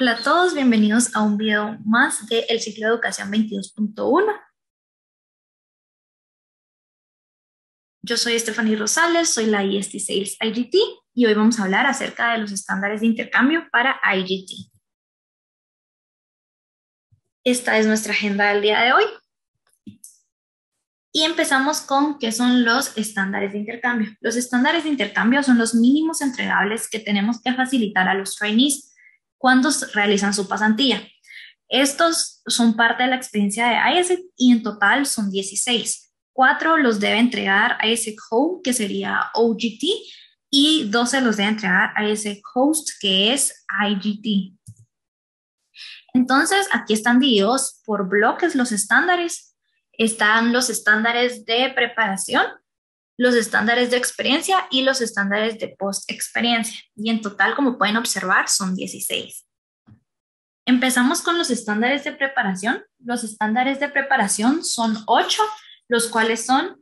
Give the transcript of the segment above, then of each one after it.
Hola a todos, bienvenidos a un video más de El Ciclo de Educación 22.1. Yo soy Stephanie Rosales, soy la IST Sales IGT y hoy vamos a hablar acerca de los estándares de intercambio para IGT. Esta es nuestra agenda del día de hoy. Y empezamos con qué son los estándares de intercambio. Los estándares de intercambio son los mínimos entregables que tenemos que facilitar a los trainees cuando realizan su pasantía. Estos son parte de la experiencia de ISEC y en total son 16. Cuatro los debe entregar ISEC Home, que sería OGT, y 12 los debe entregar ISEC Host, que es IGT. Entonces, aquí están divididos por bloques los estándares. Están los estándares de preparación, los estándares de experiencia y los estándares de post-experiencia. Y en total, como pueden observar, son 16. Empezamos con los estándares de preparación. Los estándares de preparación son 8, los cuales son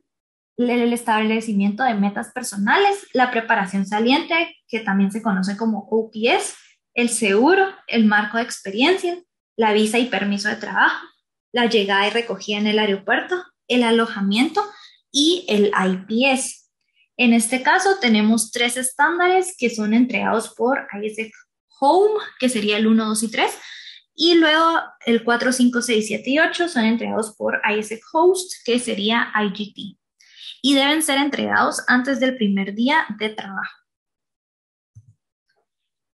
el establecimiento de metas personales, la preparación saliente, que también se conoce como OPS, el seguro, el marco de experiencia, la visa y permiso de trabajo, la llegada y recogida en el aeropuerto, el alojamiento y el IPS. En este caso tenemos tres estándares que son entregados por ISEC Home, que sería el 1, 2 y 3, y luego el 4, 5, 6, 7 y 8 son entregados por ISEC Host, que sería IGT, y deben ser entregados antes del primer día de trabajo.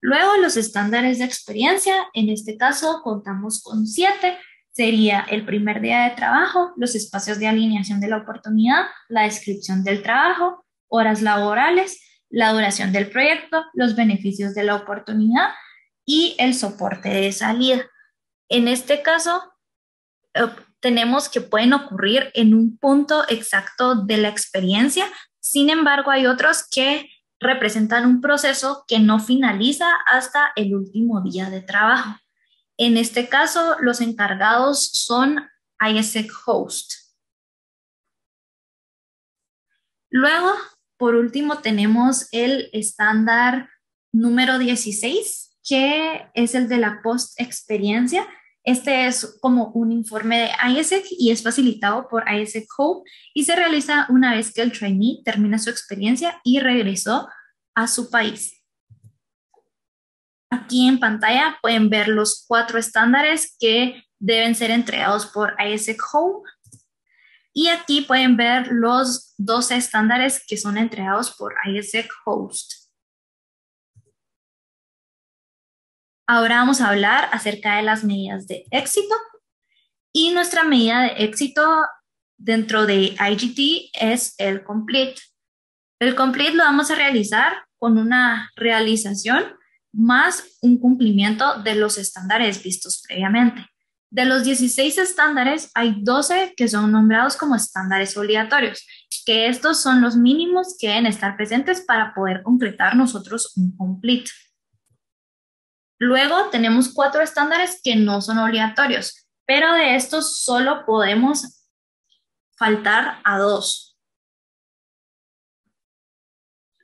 Luego los estándares de experiencia, en este caso contamos con 7, sería el primer día de trabajo, los espacios de alineación de la oportunidad, la descripción del trabajo, horas laborales, la duración del proyecto, los beneficios de la oportunidad y el soporte de salida. En este caso, eh, tenemos que pueden ocurrir en un punto exacto de la experiencia, sin embargo, hay otros que representan un proceso que no finaliza hasta el último día de trabajo. En este caso, los encargados son ISEC Host. Luego, por último, tenemos el estándar número 16, que es el de la post-experiencia. Este es como un informe de ISEC y es facilitado por ISEC Home y se realiza una vez que el trainee termina su experiencia y regresó a su país. Aquí en pantalla pueden ver los cuatro estándares que deben ser entregados por ISEC Home. Y aquí pueden ver los 12 estándares que son entregados por ISEC Host. Ahora vamos a hablar acerca de las medidas de éxito. Y nuestra medida de éxito dentro de IGT es el complete. El complete lo vamos a realizar con una realización más un cumplimiento de los estándares vistos previamente. De los 16 estándares, hay 12 que son nombrados como estándares obligatorios, que estos son los mínimos que deben estar presentes para poder concretar nosotros un complete. Luego tenemos cuatro estándares que no son obligatorios, pero de estos solo podemos faltar a dos.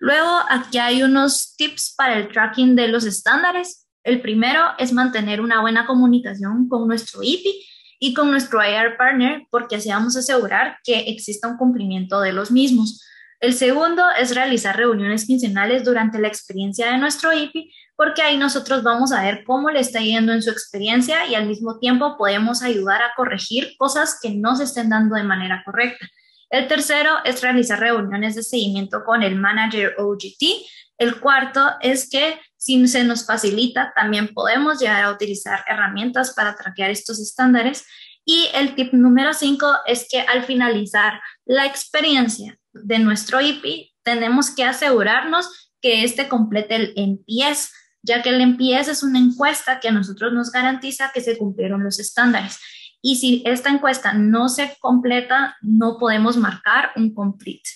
Luego, aquí hay unos tips para el tracking de los estándares. El primero es mantener una buena comunicación con nuestro IPI y con nuestro IR partner, porque así vamos a asegurar que exista un cumplimiento de los mismos. El segundo es realizar reuniones quincenales durante la experiencia de nuestro IPI, porque ahí nosotros vamos a ver cómo le está yendo en su experiencia y al mismo tiempo podemos ayudar a corregir cosas que no se estén dando de manera correcta. El tercero es realizar reuniones de seguimiento con el manager OGT. El cuarto es que si se nos facilita, también podemos llegar a utilizar herramientas para traquear estos estándares. Y el tip número cinco es que al finalizar la experiencia de nuestro IP, tenemos que asegurarnos que este complete el NPS, ya que el NPS es una encuesta que a nosotros nos garantiza que se cumplieron los estándares. Y si esta encuesta no se completa, no podemos marcar un complete.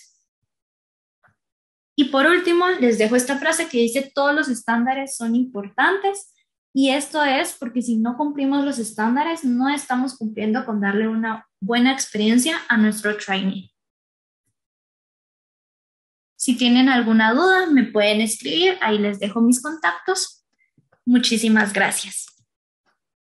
Y por último, les dejo esta frase que dice, todos los estándares son importantes. Y esto es porque si no cumplimos los estándares, no estamos cumpliendo con darle una buena experiencia a nuestro trainee. Si tienen alguna duda, me pueden escribir, ahí les dejo mis contactos. Muchísimas gracias.